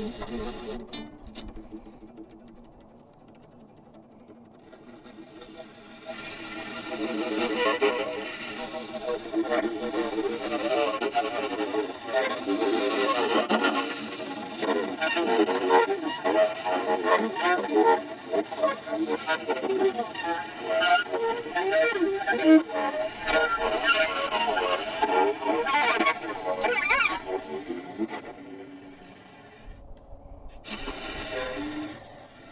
Thank you.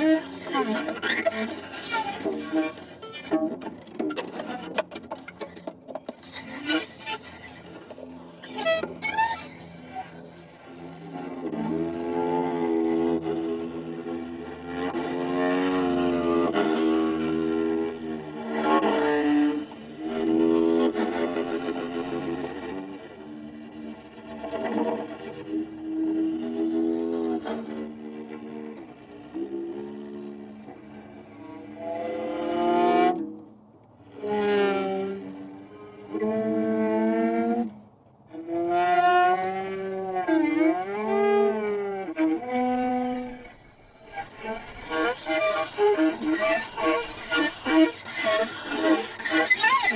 Thank ờ. you.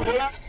Yeah.